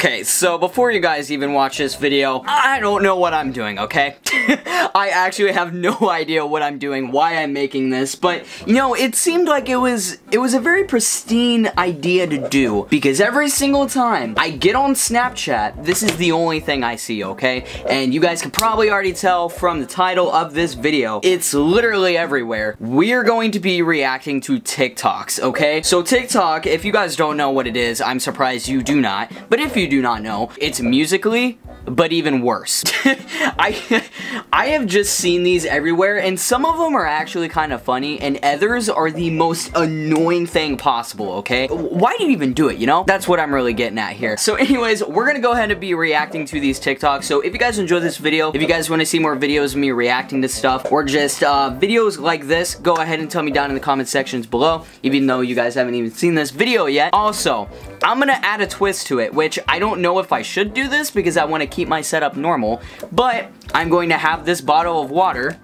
Okay, so before you guys even watch this video, I don't know what I'm doing, okay? I actually have no idea what I'm doing, why I'm making this, but you know, it seemed like it was it was a very pristine idea to do because every single time I get on Snapchat, this is the only thing I see, okay? And you guys can probably already tell from the title of this video, it's literally everywhere. We're going to be reacting to TikToks, okay? So TikTok, if you guys don't know what it is, I'm surprised you do not, but if you do not know, it's Musical.ly, but even worse. I I have just seen these everywhere and some of them are actually kind of funny and others are the most annoying thing possible, okay? Why do you even do it, you know? That's what I'm really getting at here. So anyways, we're gonna go ahead and be reacting to these TikToks. So if you guys enjoyed this video, if you guys want to see more videos of me reacting to stuff or just uh, videos like this, go ahead and tell me down in the comment sections below, even though you guys haven't even seen this video yet. Also, I'm gonna add a twist to it, which I don't know if I should do this because I want to keep my setup normal, but I'm going to have this bottle of water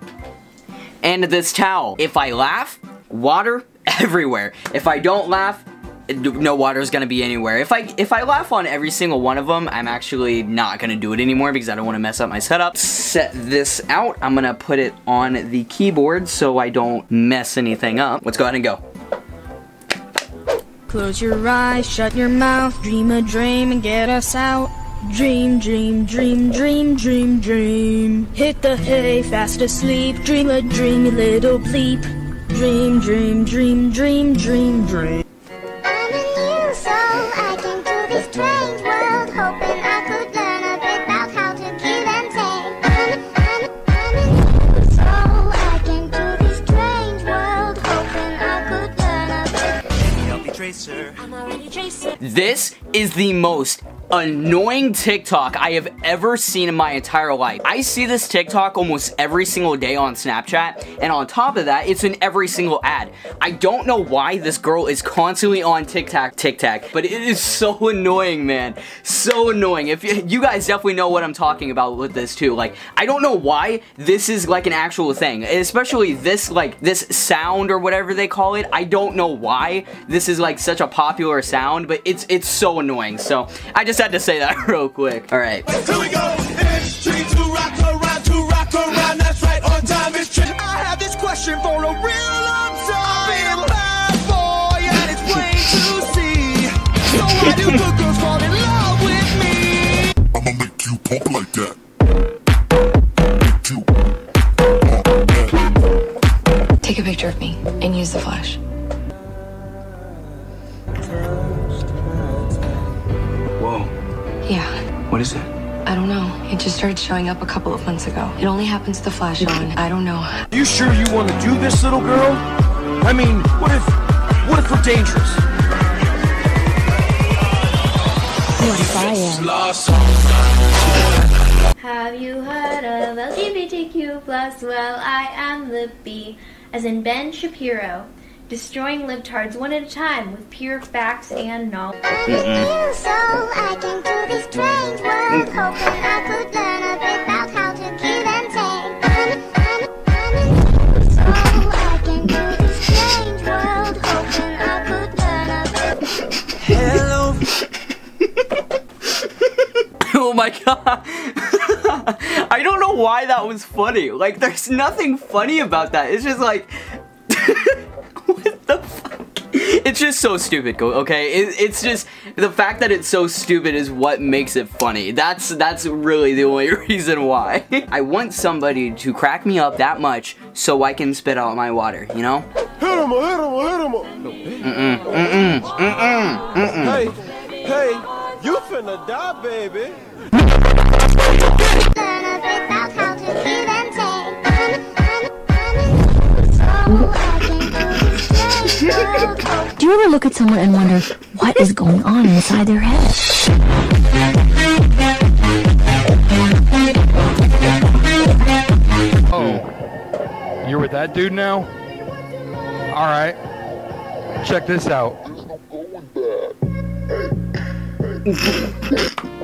and this towel. If I laugh, water everywhere. If I don't laugh, no water is gonna be anywhere. If I if I laugh on every single one of them, I'm actually not gonna do it anymore because I don't want to mess up my setup. Set this out. I'm gonna put it on the keyboard so I don't mess anything up. Let's go ahead and go. Close your eyes, shut your mouth, dream a dream and get us out. Dream, dream, dream, dream, dream, dream. Hit the hay, fast asleep, dream a dreamy little bleep. Dream, dream, dream, dream, dream, dream. I'm a new soul, I came to this strange world, hoping I could learn a bit about how to kill and tame. I'm, I'm, I'm a new soul, I came to this strange world, hoping I could learn a bit. I'll be Tracer. I'm already Tracer. This is the most annoying TikTok I have ever seen in my entire life. I see this TikTok almost every single day on Snapchat, and on top of that, it's in every single ad. I don't know why this girl is constantly on TikTok, TikTok, but it is so annoying, man. So annoying. If you, you guys definitely know what I'm talking about with this too. Like, I don't know why this is like an actual thing, especially this like this sound or whatever they call it. I don't know why this is like such a popular sound, but it's it's so annoying. So I just had to say that real quick. All right. Here we go. It's tree to rock around, to rock around. That's right, on time is tree. I have this question for a real long time. I've been a bad boy, and it's plain to see. So why do good girls fall in love with me? I'ma make you pump like that. Make you pump that. Take a picture of me and use the flash. Yeah, what is it? I don't know. It just started showing up a couple of months ago. It only happens to flash on. I don't know. You sure you want to do this, little girl? I mean, what if, what if we're dangerous? What if I am? Have you heard of LGBTQ plus? Well, I am the B, as in Ben Shapiro, destroying libtards one at a time with pure facts and knowledge. I'm a new soul, I came to this strange world, hoping I could learn a bit about how to kill and tame. I'm, I'm, I'm new soul, I came to this strange world, hoping I could learn a bit. Hello. oh my god. I don't know why that was funny. Like, there's nothing funny about that. It's just like, what the fuck? It's just so stupid, okay? It, it's just, the fact that it's so stupid is what makes it funny. That's, that's really the only reason why. I want somebody to crack me up that much so I can spit out my water, you know? Hit him, hit him, hit him. Mm-mm, mm-mm, mm-mm. Hey, hey, you finna die, baby. Do you ever look at someone and wonder what is going on inside their head? Oh, you're with that dude now? All right. Check this out.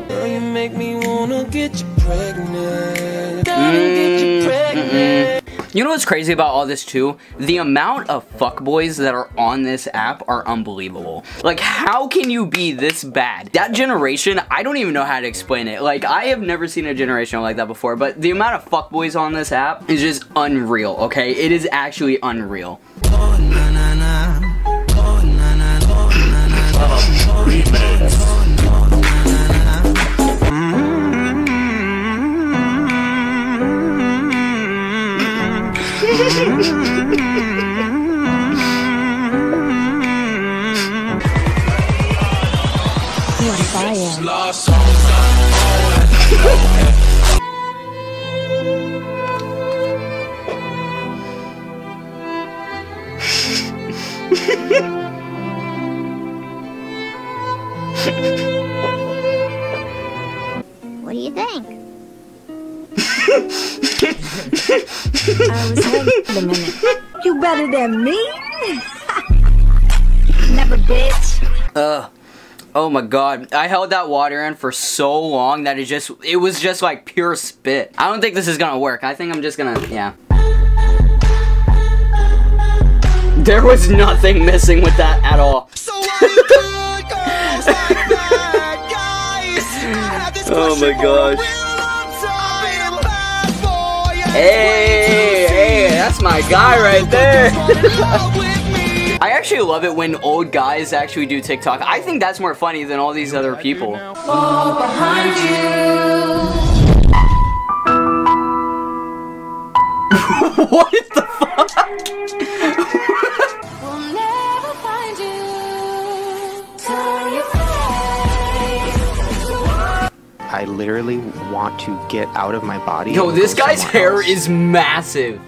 Girl, you make me wanna get you pregnant. Gotta get you mm-hmm. pregnant. You know what's crazy about all this too? The amount of fuckboys that are on this app are unbelievable. Like, how can you be this bad? That generation, I don't even know how to explain it. Like, I have never seen a generation like that before, but the amount of fuckboys on this app is just unreal, okay? It is actually unreal. Yes, I am. What do you think? I was having a minute. You better than me? Never, bitch. Ugh. Oh my god. I held that water in for so long that it just, it was just like pure spit. I don't think this is gonna work. I think I'm just gonna, yeah. There was nothing missing with that at all. So why you good Hey, hey, that's my guy right there. I actually love it when old guys actually do TikTok. I think that's more funny than all these other people. behind you. what the fuck? I literally want to get out of my body. Yo, this guy's hair else. is massive.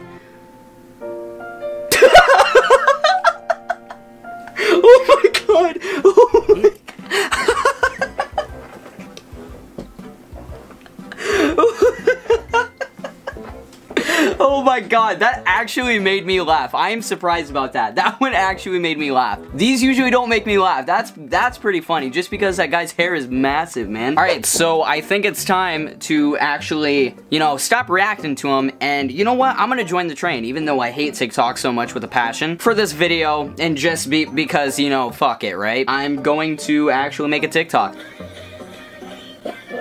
My god, that actually made me laugh. I am surprised about that. That one actually made me laugh. These usually don't make me laugh. That's that's pretty funny just because that guy's hair is massive, man. All right, so I think it's time to actually, you know, stop reacting to him and you know what? I'm to join the train even though I hate TikTok so much with a passion for this video and just be because, you know, fuck it, right? I'm going to actually make a TikTok.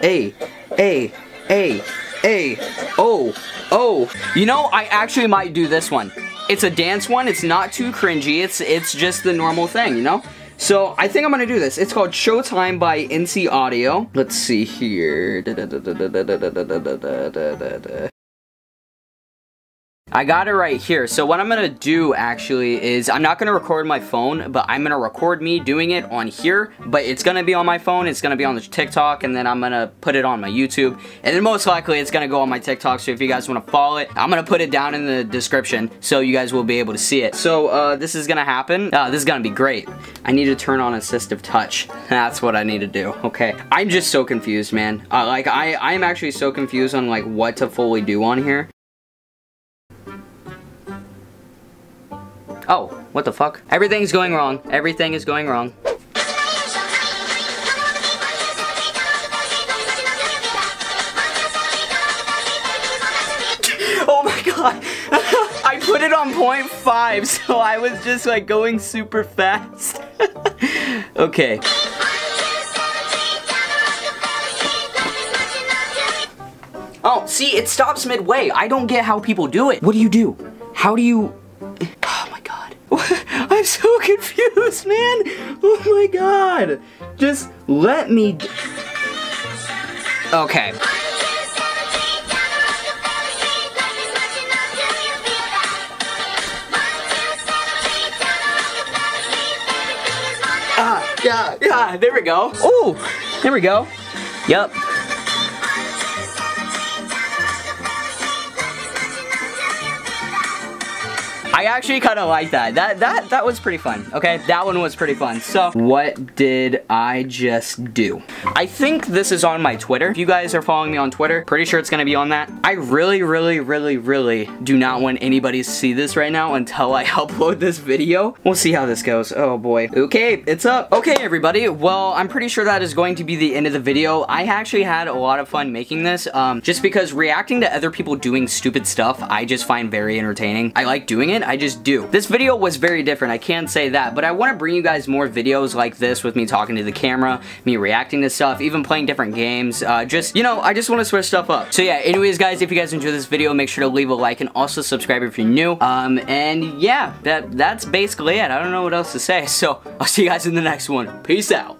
Hey, hey, hey, hey, oh, oh. You know, I actually might do this one. It's a dance one. It's not too cringy. It's it's just the normal thing, you know? So I think I'm gonna do this. It's called Showtime by NC Audio. Let's see here. I got it right here. So what I'm gonna do actually is I'm not gonna record my phone, but I'm gonna record me doing it on here. But it's gonna be on my phone. It's gonna be on the TikTok, and then I'm gonna put it on my YouTube, and then most likely it's gonna go on my TikTok. So if you guys want to follow it, I'm gonna put it down in the description so you guys will be able to see it. So uh, this is gonna happen. Uh, this is gonna be great. I need to turn on assistive touch. That's what I need to do. Okay. I'm just so confused, man. Uh, like I I am actually so confused on like what to fully do on here. Oh, what the fuck? Everything's going wrong. Everything is going wrong. Oh my god. I put it on point five, so I was just like going super fast. okay. Oh, see, it stops midway. I don't get how people do it. What do you do? How do you... I'm so confused, man. Oh my god. Just let me... Okay. Ah, yeah, yeah, there we go. Oh, there we go. Yep. I actually kind of like that. That that that was pretty fun. Okay, that one was pretty fun. So, what did I just do? I think this is on my Twitter. If you guys are following me on Twitter, pretty sure it's gonna be on that. I really, really, really, really do not want anybody to see this right now until I upload this video. We'll see how this goes. Oh boy. Okay, it's up. Okay, everybody. Well, I'm pretty sure that is going to be the end of the video. I actually had a lot of fun making this, um, just because reacting to other people doing stupid stuff, I just find very entertaining. I like doing it, I just do. This video was very different, I can't say that, but I want to bring you guys more videos like this with me talking to the camera, me reacting to stuff, even playing different games, uh, just, you know, I just want to switch stuff up. So yeah, anyways guys, if you guys enjoyed this video, make sure to leave a like and also subscribe if you're new. Um, and yeah, that that's basically it. I don't know what else to say, so I'll see you guys in the next one. Peace out.